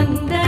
வந்த